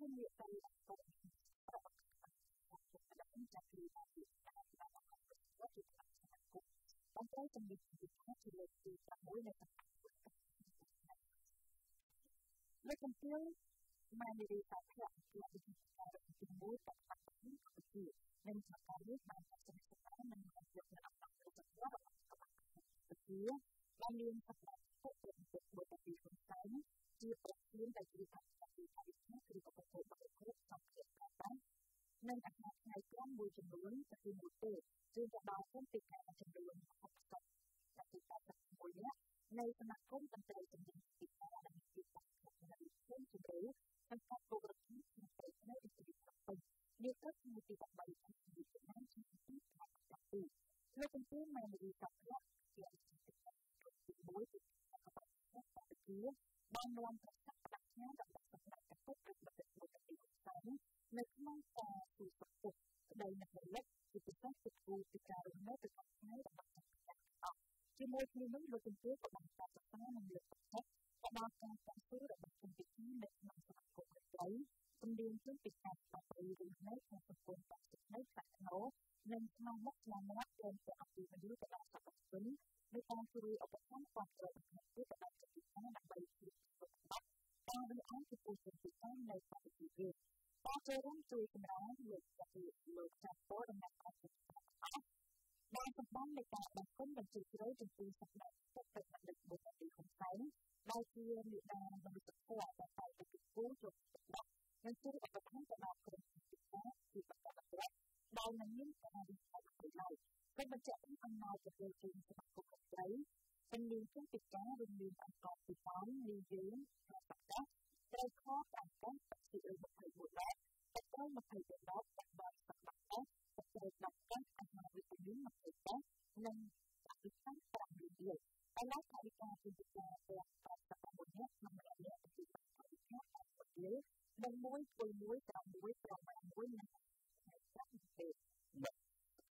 doanh nghiệp cần là một là chúng ta khi mà chúng ta đã làm được quá trình làm cho hạnh phúc bóng tối trong những việc đó thì là từ cả mỗi lần lấy con phiếu mà người đi tạo ra là vì chúng ta được tuyên bố tại mặt bản của chị nên chúng ta biết bạn đã trong sự đó nên là việc là làm được rất là các bạn thực tế ban liên các bạn có thể được một cách mùi trường đối và khi mùa tê, dương và đó không tìm lại trường đối và học tập. Và tìm lại tập mùa nhé, ngay phần mặt không tâm tê trong những tìm lại là những tìm lại của người này trên trường đối, trong các bộ lực chính là tệ nơi để tìm tập tình. Như các người tìm tập bày trong trường đối Việt Nam trong những tìm lại của tập tù. Lô công ty mà người tập lắc, thì là những tìm lại của tìm mối tìm lại của tập tù. Ban loan thật sắc đặc nhá, đồng tập tập tập tập tập tập tập tập tập tập tập tập từ hết từ trạng thái và bằng trạng thái học chuyên môn khi nắm được tình tiết của bằng tại trạng thái năng lực vật chất và đo cao cảm xúc là bằng công việc khí lực bằng sự học của vật lấy công điên trước việc học và tự dùng hết theo phần quân và sự hết phản hấu nên mang mất là mát lên của học viên và đứa các bạn học tập chính với con sư ở các tháng quan trọng và học tiếp các bạn thực hiện khá đặc biệt khi được học ta với án thì cô sẽ thực hiện này phải thực hiện ta chơi đóng chơi thì nó lực đặc biệt lực trong phố đồng mặt học tập đang trong bán lệ tài bằng cấn và trị rối trên tư sản đại các bệnh bệnh lực bộ tài không sánh. Đau kia bị đa và bị tập quả và tài được cực cứu cho bệnh đọc. Nên chứ là có tháng cho đọc cần bị cực quá thì bệnh đọc bệnh. Đau là những cái đau bị đọc bệnh này. Các bạn trạng cũng ăn nào cho cơ trình sẽ bằng cục bệnh đấy. Bệnh liên cứ bị cá rừng liên bằng cọp bị tán liên dưới và bằng đọc. Đau khó bằng cấn và trị rối một thầy một đọc. Và đau một thầy đó đọc bằng Pakistan from India. पहला कार्यक्रम के जिसमें मंगोल कोलमोल रामोल रामायण से